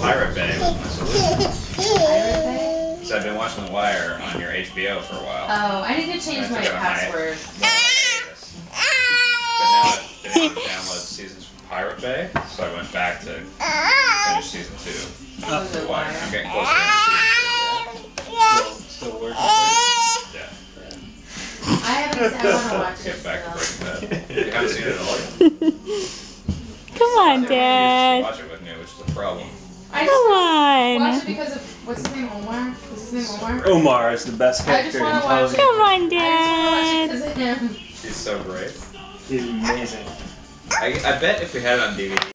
Pirate Bay was my solution. Pirate Bay? So I've been watching The Wire on your HBO for a while. Oh, I need to change my took it on password. well, hiatus. But now I've been able to download seasons from Pirate Bay, so I went back to finish season two. Oh, of The The Wire. Wire. I'm getting closer to Still, still working for season two. I haven't. I want to watch Yeah. it Get back to. Breaking Bad. You haven't seen it at all? Come on, You used to Dad. watch it with me, which is a problem. I just Come watched it on. because of what's his name, Omar. What's his name, Omar? Omar is the best I just character in wanna watch television. Come on, I just Dad. want to watch it because of him. He's so great. He's amazing. I, I bet if we had it on DVD,